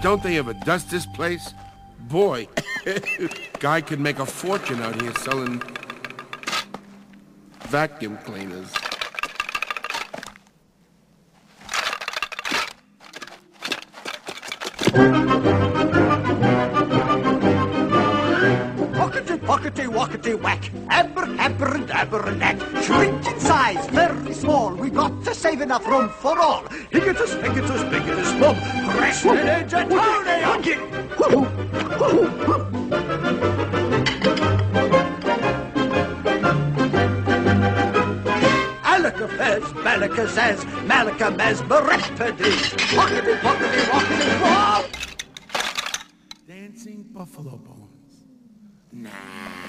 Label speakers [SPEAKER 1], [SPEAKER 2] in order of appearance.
[SPEAKER 1] Don't they ever dust this place? Boy, guy could make a fortune out here selling vacuum cleaners.
[SPEAKER 2] Pockety, pockety, walkety, whack. Abber, abber, and abber, and knack. Shrink in size, very small. We got to save enough room for all. Higitus, piggitus, biggitus, boom. Alaka fez, Malika says, Malika mesmeripedy. Pockety, pockety, walkety, wah.
[SPEAKER 1] Dancing buffalo bones. Nah.